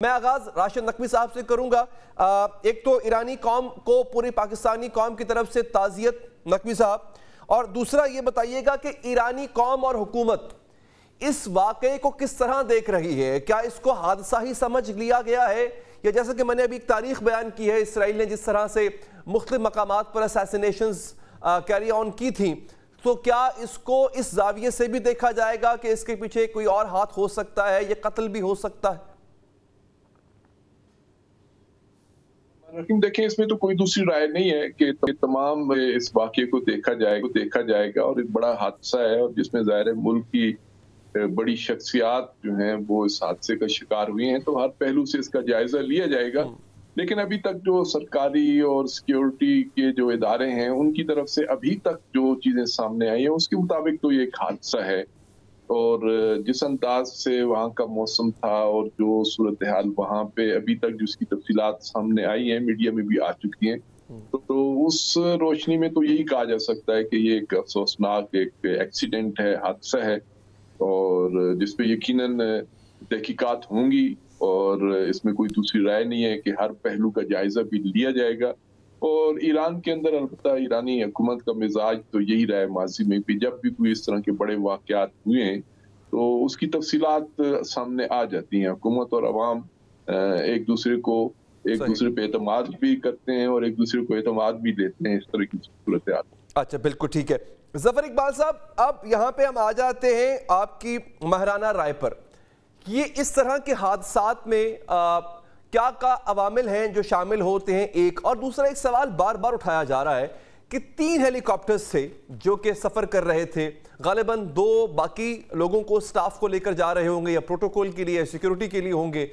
मैं आगाज़ राशिद नकवी साहब से करूँगा। एक तो ईरानी कौम को पूरी पाकिस्तानी कौम की तरफ़ से ताजियत, नकवी साहब। और दूसरा ये बताइएगा कि ईरानी कौम और हुकूमत इस वाकये को किस तरह देख रही है? क्या इसको हादसा ही समझ लिया गया है? या जैसा कि मैंने अभी एक तारीख बयान की है, इसराइल ने जिस तरह से मुख्त मकाम पर असैसिनेशन कैरी ऑन की थी तो क्या इसको इस जाविये से भी देखा जाएगा कि इसके पीछे कोई और हाथ हो सकता है या कत्ल भी हो सकता है? लेकिन देखें इसमें तो कोई दूसरी राय नहीं है कि तमाम इस वाक्य को देखा जाएगा देखा जाएगा और एक बड़ा हादसा है और जिसमें ज़ाहिर मुल्क की बड़ी शख्सियात जो हैं वो इस हादसे का शिकार हुई हैं। तो हर पहलू से इसका जायजा लिया जाएगा। हम्म। लेकिन अभी तक जो सरकारी और सिक्योरिटी के जो इदारे हैं उनकी तरफ़ से अभी तक जो चीज़ें सामने आई हैं उसके मुताबिक तो ये एक हादसा है। और जिस अंदाज से वहाँ का मौसम था और जो सूरत हाल वहाँ पे अभी तक जिसकी तफसीलात सामने आई हैं मीडिया में भी आ चुकी हैं हम्म। तो, तो उस रोशनी में तो यही कहा जा सकता है कि ये एक अफसोसनाक एक एक्सीडेंट है हादसा है और जिसपे यकीनन तहकीकात होंगी और इसमें कोई दूसरी राय नहीं है कि हर पहलू का जायजा भी लिया जाएगा और ईरान के अंदर अलबत्ता ईरानी हुकूमत का मिजाज तो यही रहा है माजी में भी जब भी कोई इस तरह के बड़े वाकत हुए हैं तो उसकी तफसीलात सामने आ जाती हैं। हुकूमत और अवाम एक दूसरे को एक दूसरे पे एतमाद भी करते हैं और एक दूसरे को एतमाद भी देते हैं इस तरह की सूरत अच्छा बिल्कुल ठीक है। ज़फ़र इकबाल साहब अब यहाँ पे हम आ जाते हैं आपकी महाराना राय पर। ये इस तरह के हादसा में आ, क्या का अवामिल हैं जो शामिल होते हैं एक? और दूसरा एक सवाल बार बार उठाया जा रहा है कि तीन हेलीकॉप्टर्स थे जो कि सफ़र कर रहे थे। गालिबा दो बाकी लोगों को स्टाफ को लेकर जा रहे होंगे या प्रोटोकॉल के लिए सिक्योरिटी के लिए होंगे।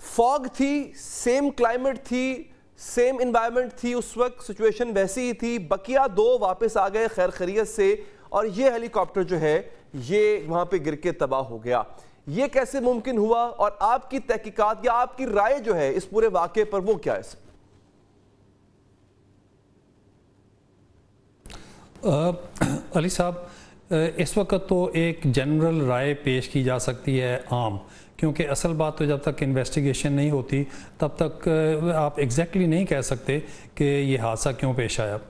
फॉग थी, सेम क्लाइमेट थी, सेम इन्वायरमेंट थी, उस वक्त सिचुएशन वैसी ही थी। बकिया दो वापस आ गए खैर खरीत से और ये हेलीकॉप्टर जो है, ये वहाँ पे गिर के तबाह हो गया। ये कैसे मुमकिन हुआ और आपकी तहकीकात या आपकी राय जो है इस पूरे वाक्य पर वो क्या है? आ, अली साहब इस वक्त तो एक जनरल राय पेश की जा सकती है आम क्योंकि असल बात तो जब तक इन्वेस्टिगेशन नहीं होती तब तक आप एग्जैक्टली exactly नहीं कह सकते कि ये हादसा क्यों पेश आया।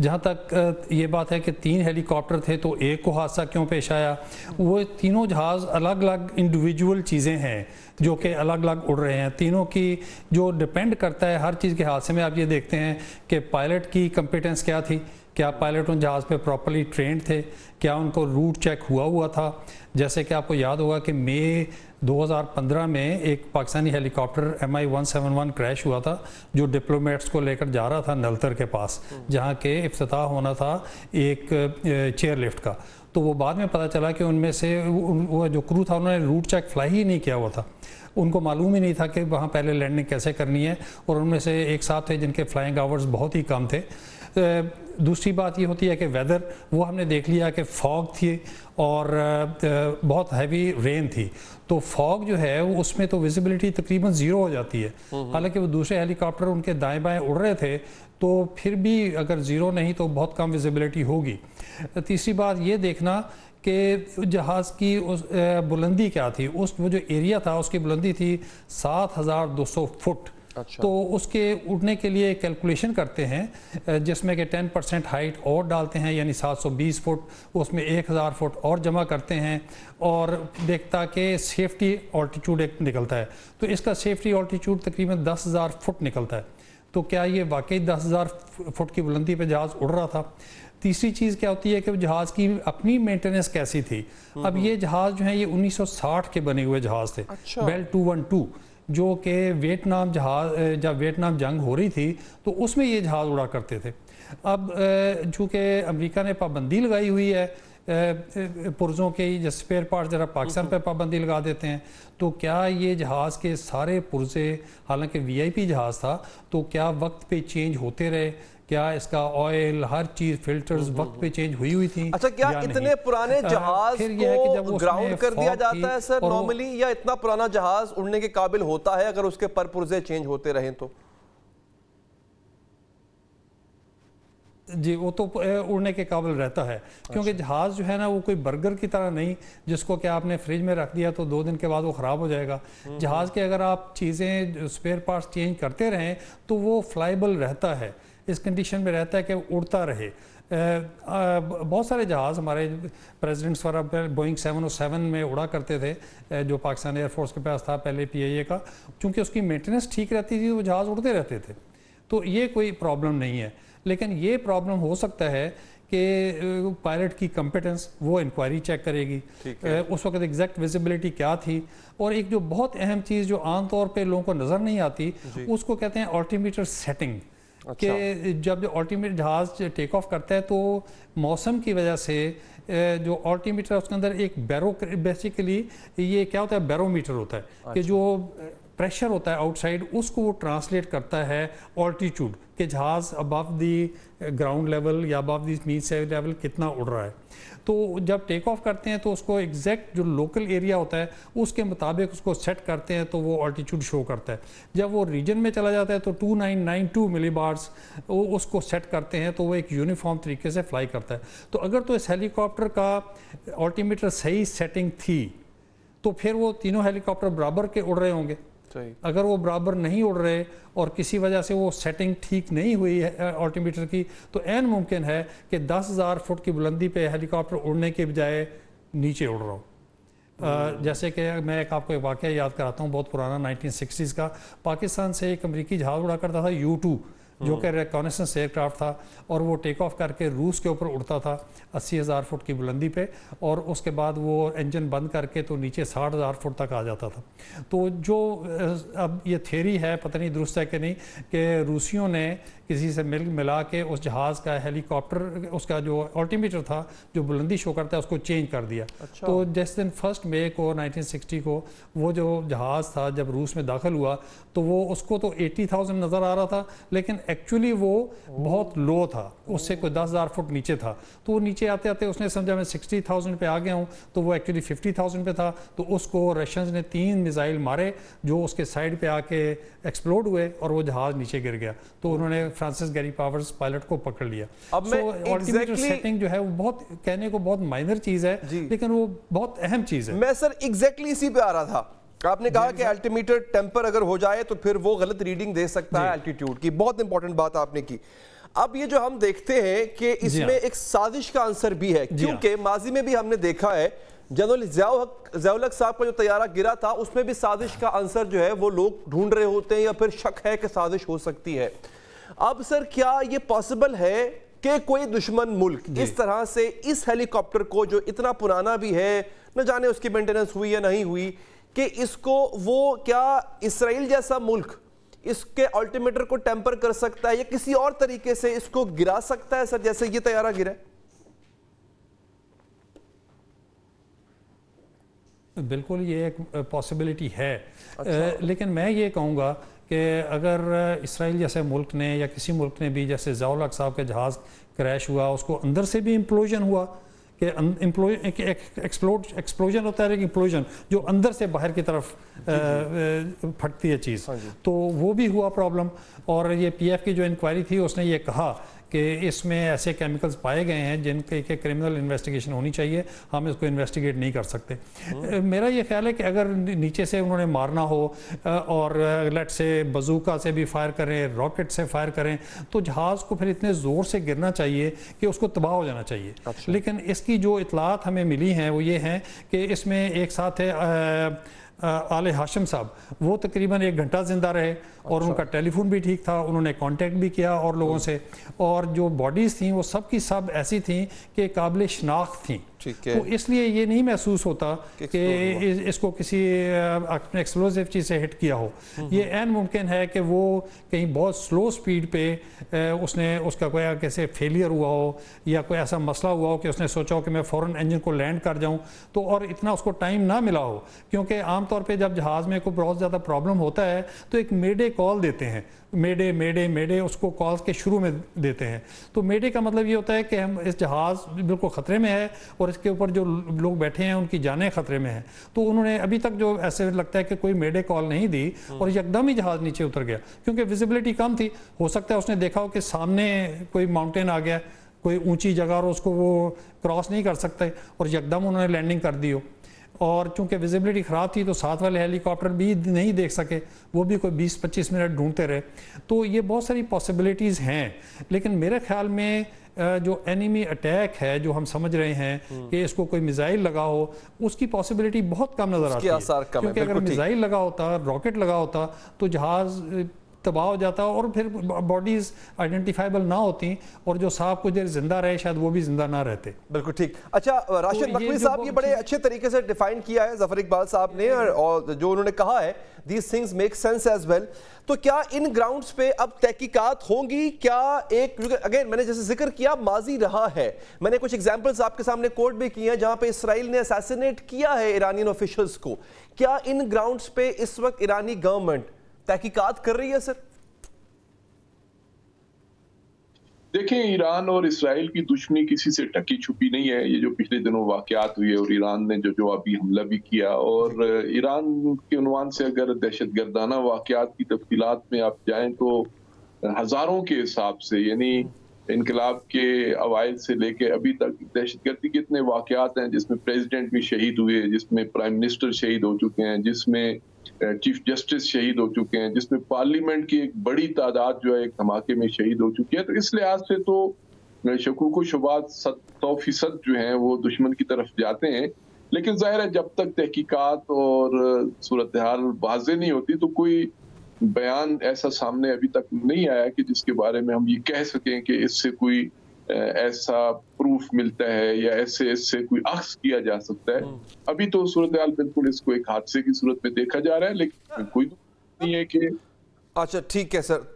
जहाँ तक ये बात है कि तीन हेलीकॉप्टर थे तो एक को हादसा क्यों पेश आया? वो तीनों जहाज़ अलग अलग इंडिविजुअल चीज़ें हैं जो कि अलग अलग उड़ रहे हैं। तीनों की जो डिपेंड करता है हर चीज़ के हादसे में, आप ये देखते हैं कि पायलट की कंपिटेंस क्या थी। क्या पायलट उन जहाज़ पे प्रॉपरली ट्रेंड थे? क्या उनको रूट चेक हुआ हुआ था? जैसे कि आपको याद होगा कि मई 2015 में एक Pakistani helicopter M I one crash हुआ था, जो डिप्लोमेट्स को लेकर जा रहा था नलतर के पास, जहाँ के अफ्ताह होना था एक चेयर लिफ्ट का। तो वो बाद में पता चला कि उनमें से वो जो क्रू था, उन्होंने रूट चेक फ्लाई ही नहीं किया हुआ था। उनको मालूम ही नहीं था कि वहाँ पहले लैंडिंग कैसे करनी है और उनमें से एक साथ थे जिनके फ्लाइंग आवर्स बहुत ही कम थे। दूसरी बात ये होती है कि वेदर वो हमने देख लिया कि फॉग थी और बहुत हैवी रेन थी। तो फॉग जो है वो उसमें तो विजिबिलिटी तकरीबन ज़ीरो हो जाती है। हालाँकि वो दूसरे हेलीकॉप्टर उनके दाएँ बाएँ उड़ रहे थे तो फिर भी अगर ज़ीरो नहीं तो बहुत कम विजिबिलिटी होगी। तीसरी बात ये देखना कि जहाज़ की उस बुलंदी क्या थी? उस वो जो एरिया था उसकी बुलंदी थी सात हज़ार दो सौ फुट। अच्छा। तो उसके उड़ने के लिए कैलकुलेशन करते हैं जिसमें कि 10 परसेंट हाइट और डालते हैं यानी 720 फुट उसमें 1000 फुट और जमा करते हैं और देखता कि सेफ्टी ऑल्टीट्यूड एक निकलता है। तो इसका सेफ्टी ऑल्टीट्यूड तकरीबन 10000 फुट निकलता है। तो क्या ये वाकई दस हज़ार फुट की बुलंदी पर जहाज़ उड़ रहा था? तीसरी चीज़ क्या होती है कि जहाज़ की अपनी मेंटेनेंस कैसी थी? अब हम्म। ये जहाज़ जो है ये 1960 के बने हुए जहाज़ थे। अच्छा। बेल टू वन टू जो कि वियतनाम जहाज़ जब वियतनाम जंग हो रही थी तो उसमें ये जहाज़ उड़ा करते थे। अब चूँकि अमेरिका ने पाबंदी लगाई हुई है पुर्ज़ों के जो स्पेयर पार्ट ज़रा पाकिस्तान पर पाबंदी लगा देते हैं तो क्या ये जहाज़ के सारे पुर्जे हालाँकि वीआईपी जहाज़ था तो क्या वक्त पे चेंज होते रहे? क्या इसका ऑयल हर चीज़ फिल्टर्स हम्म, वक्त पे चेंज हम्म, हम्म। हुई हुई थी अच्छा क्या इतने पुराने जहाज़ कि ग्राउंड कर दिया जाता है सर नॉर्मली या इतना पुराना जहाज़ उड़ने के काबिल होता है अगर उसके पर पुर्जे चेंज होते रहे तो जी वो तो उड़ने के काबिल रहता है क्योंकि अच्छा। जहाज़ जो है ना वो कोई बर्गर की तरह नहीं जिसको क्या आपने फ्रिज में रख दिया तो दो दिन के बाद वो ख़राब हो जाएगा हम्म। जहाज़ के अगर आप चीज़ें स्पेयर पार्ट्स चेंज करते रहें तो वो फ्लाइबल रहता है इस कंडीशन में रहता है कि उड़ता रहे। बहुत सारे जहाज़ हमारे प्रेसिडेंट्स वगैरह बोइंग सेवन और सेवन में उड़ा करते थे जो पाकिस्तान एयरफोर्स के पास था पहले पीआईए का। क्योंकि उसकी मेंटेनेंस ठीक रहती थी वो जहाज़ उड़ते रहते थे। तो ये कोई प्रॉब्लम नहीं है। लेकिन ये प्रॉब्लम हो सकता है कि पायलट की कंपिटेंस वो इंक्वायरी चेक करेगी। उस वक्त एग्जैक्ट विजिबिलिटी क्या थी? और एक जो बहुत अहम चीज़ जो आमतौर पे लोगों को नज़र नहीं आती उसको कहते हैं ऑल्टीमीटर सेटिंग अच्छा। कि जब जो ऑल्टीमीटर जहाज़ टेक ऑफ़ करता है तो मौसम की वजह से जो ऑल्टीमीटर है उसके अंदर एक बैरो बेसिकली ये क्या होता है बैरोमीटर होता है अच्छा। कि जो प्रेशर होता है आउटसाइड उसको वो ट्रांसलेट करता है ऑल्टीट्यूड कि जहाज़ अबव दी ग्राउंड लेवल या above the mean sea level कितना उड़ रहा है। तो जब टेक ऑफ़ करते हैं तो उसको एग्जैक्ट जो लोकल एरिया होता है, उसके मुताबिक उसको सेट करते हैं तो वो ऑल्टीट्यूड शो करता है। जब वो रीजन में चला जाता है तो 2992 मिली बार्स वो उसको सेट करते हैं तो वो एक यूनिफॉर्म तरीके से फ्लाई करता है। तो अगर तो इस हेलीकॉप्टर का ऑल्टीमीटर सही सेटिंग थी तो फिर वो तीनों हेलीकॉप्टर बराबर के उड़ रहे होंगे। अगर वो बराबर नहीं उड़ रहे और किसी वजह से वो सेटिंग ठीक नहीं हुई है ऑल्टीमीटर की तो एन मुमकिन है कि दस हज़ार फुट की बुलंदी पे हेलीकॉप्टर उड़ने के बजाय नीचे उड़ रहा हूँ। जैसे कि मैं एक आपको एक वाक़ याद कराता हूँ बहुत पुराना 1960s का। पाकिस्तान से एक अमरीकी जहाज़ उड़ा करता था यू टू। जो कि रिकॉनसेंस एयरक्राफ्ट था और वो टेक ऑफ़ करके रूस के ऊपर उड़ता था अस्सी हज़ार फुट की बुलंदी पे और उसके बाद वो इंजन बंद करके तो नीचे साठ हज़ार फुट तक आ जाता था। तो जो अब ये थेरी है पता नहीं दुरुस्त है कि नहीं कि रूसियों ने किसी से मिल मिला के उस जहाज़ का हेलीकॉप्टर उसका जो अल्टीमीटर था जो बुलंदी शो करता है उसको चेंज कर दिया। अच्छा। तो जिस दिन फ़र्स्ट मे को 1960 को वो जो जहाज़ था जब रूस में दाखिल हुआ तो वो उसको तो 80,000 नज़र आ रहा था लेकिन एक्चुअली वो बहुत लो था। उससे कोई दस हज़ार फुट नीचे था। तो वो नीचे आते आते उसने समझा मैं सिक्सटी थाउज़ेंड पे आ गया हूँ। तो वो एक्चुअली फिफ्टी थाउज़ेंड पे था। तो उसको रशियंस ने तीन मिसाइल मारे जो उसके साइड पे आके एक्सप्लोड हुए और वो जहाज़ नीचे गिर गया। तो उन्होंने फ्रांसिस गैरी पावर्स पायलट को पकड़ लिया। अब so, exactly... सेटिंग जो है वो बहुत कहने को बहुत माइनर चीज़ है लेकिन वो बहुत अहम चीज़ है। मैं सर एग्जैक्टली exactly इसी पे आ रहा था। आपने कहा कि अल्टीमीटर टेम्पर अगर हो जाए तो फिर वो गलत रीडिंग दे सकता है अल्टीट्यूड की। बहुत इंपॉर्टेंट बात आपने की। अब ये जो हम देखते हैं कि इसमें हाँ। एक साजिश का आंसर भी है। हाँ। क्योंकि माजी में भी हमने देखा है जनरल जयाउलक साहब का जो तैयारा गिरा था उसमें भी साजिश का आंसर जो है वो लोग ढूंढ रहे होते हैं या फिर शक है कि साजिश हो सकती है। अब सर क्या ये पॉसिबल है कि कोई दुश्मन मुल्क इस तरह से इस हेलीकॉप्टर को जो इतना पुराना भी है न जाने उसकी मेंटेनेंस हुई या नहीं हुई कि इसको वो क्या इसराइल जैसा मुल्क इसके अल्टीमेटर को टेम्पर कर सकता है या किसी और तरीके से इसको गिरा सकता है सर जैसे ये तैयारा गिरा बिल्कुल ये एक पॉसिबिलिटी है। अच्छा। लेकिन मैं ये कहूँगा कि अगर इसराइल जैसे मुल्क ने या किसी मुल्क ने भी जैसे जौलक साहब का जहाज़ क्रैश हुआ उसको अंदर से भी इम्प्लोजन हुआ कि एक्सप्लोड एक्सप्लोजन होता है इम्प्लोजन जो अंदर से बाहर की तरफ़ फटती है चीज़। हाँ तो वो भी हुआ प्रॉब्लम और ये पीएफ की जो इंक्वायरी थी उसने ये कहा कि इसमें ऐसे केमिकल्स पाए गए हैं जिनके के क्रिमिनल इन्वेस्टिगेशन होनी चाहिए हम इसको इन्वेस्टिगेट नहीं कर सकते हम्म। मेरा ये ख्याल है कि अगर नीचे से उन्होंने मारना हो और लेट से बजूका से भी फायर करें रॉकेट से फायर करें तो जहाज़ को फिर इतने ज़ोर से गिरना चाहिए कि उसको तबाह हो जाना चाहिए अच्छा। लेकिन इसकी जो इतलात हमें मिली हैं वो ये हैं कि इसमें एक साथ है आले हाशिम साहब वो तकरीबन एक घंटा ज़िंदा रहे और अच्छा। उनका टेलीफोन भी ठीक था उन्होंने कांटेक्ट भी किया और लोगों से। और जो बॉडीज़ थी वो सब की सब ऐसी थी कि काबिल शनाख्त थी। तो इसलिए ये नहीं महसूस होता कि इसको किसी एक्सप्लोजिव चीज़ से हिट किया हो। हम्म, ये एन हम्म। मुमकिन है कि वो कहीं बहुत स्लो स्पीड पे उसने उसका कोई कैसे फेलियर हुआ हो या कोई ऐसा मसला हुआ हो कि उसने सोचा हो कि मैं फ़ौरन इंजन को लैंड कर जाऊँ तो और इतना उसको टाइम ना मिला हो। क्योंकि आमतौर पर जब जहाज़ में कोई बहुत ज़्यादा प्रॉब्लम होता है तो एक मेडे कॉल देते हैं। मेडे मेडे मेडे उसको कॉल्स के शुरू में देते हैं। तो मेडे का मतलब ये होता है कि हम इस जहाज़ बिल्कुल ख़तरे में है और इसके ऊपर जो लोग बैठे हैं, उनकी जानें खतरे में हैं। तो उन्होंने अभी तक जो ऐसे लगता है कि कोई मेडे कॉल नहीं दी और एकदम ही जहाज़ नीचे उतर गया, क्योंकि विजिबिलिटी कम थी। हो सकता है उसने देखा हो कि सामने कोई माउंटेन आ गया, कोई ऊँची जगह और उसको वो क्रॉस नहीं कर सकते और यकदम उन्होंने लैंडिंग कर दी हो। और चूँकि विजिबिलिटी ख़राब थी तो साथ वाले हेलीकॉप्टर भी नहीं देख सके। वो भी कोई 20-25 मिनट ढूंढते रहे। तो ये बहुत सारी पॉसिबिलिटीज़ हैं। लेकिन मेरे ख्याल में जो एनिमी अटैक है जो हम समझ रहे हैं हम्म। कि इसको कोई मिसाइल लगा हो उसकी पॉसिबिलिटी बहुत कम नज़र आती है। क्योंकि अगर मिसाइल लगा होता रॉकेट लगा होता तो जहाज़ तबाह हो जाता और फिर बॉडीज आइडेंटिफाइबल ना होती और जो साहब कुछ देर ज़िंदा रहे शायद वो भी ज़िंदा ना रहते। बिल्कुल ठीक। अच्छा राशिद तो नकवी साहब ये बड़े अच्छे तरीके से डिफाइन किया है ज़फ़र इकबाल साहब ने और जो उन्होंने कहा है these things make sense as well तो क्या इन ग्राउंड्स पे अब तहकीकात होंगी? क्या एक अगेन मैंने जैसे ज़िक्र किया माजी रहा है। मैंने कुछ एग्जांपल्स आपके सामने कोर्ट भी किए हैं जहाँ पे इसराइल ने असैसिनेट किया है ईरानियन ऑफिशियल्स को। क्या इन ग्राउंड्स पे इस वक्त ईरानी गवर्नमेंट तहकीकात कर रही है, सर? देखें ईरान और इसराइल की दुश्मनी किसी से टकी छुपी नहीं है। ये जो पिछले दिनों वाकयात हुए और ईरान ने जो जो अभी हमला भी किया और ईरान के उनवान से अगर दहशत गर्दाना वाकयात की तफसीलात में आप जाएँ तो हज़ारों के हिसाब से, यानी इनकलाब के अवाइल से लेके अभी तक दहशत गर्दी के इतने वाकयात हैं जिसमें प्रेसिडेंट भी शहीद हुए, जिसमें प्राइम मिनिस्टर शहीद हो चुके हैं, जिसमें चीफ जस्टिस शहीद हो चुके हैं जिसमें पार्लियामेंट की एक बड़ी तादाद जो है एक धमाके में शहीद हो चुकी है। तो इस लिहाज से तो शकूक शुबात सौ फ़ीसद जो है वो दुश्मन की तरफ़ जाते हैं। लेकिन ज़ाहिर है, जब तक तहकीकात और सूरत हाल वाजे नहीं होती तो कोई बयान ऐसा सामने अभी तक नहीं आया कि जिसके बारे में हम ये कह सकें कि इससे कोई ऐसा प्रूफ मिलता है या ऐसे ऐसे कोई अक्स किया जा सकता है। हम्म। अभी तो सूरत हाल बिल्कुल इसको एक हादसे की सूरत में देखा जा रहा है लेकिन कोई नहीं है कि अच्छा ठीक है सर। तो